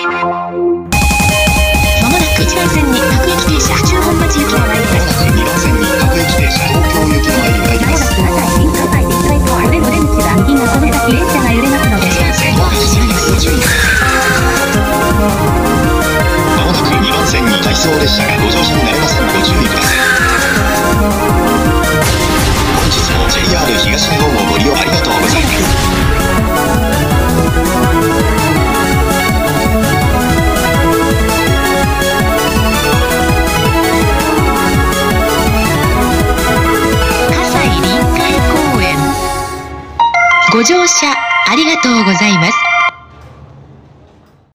まもなく1番線に各駅停車府中本町行きが参ります2番線に各駅停車東京行きの参りが入ります前橋朝駅関西鉄道おでお出口は右がその先電車が揺れますので1番線大橋にご注意まもなく2番線に回送列車がご乗車になりますご注意ください。本日も JR 東日ご乗車ありがとうございます。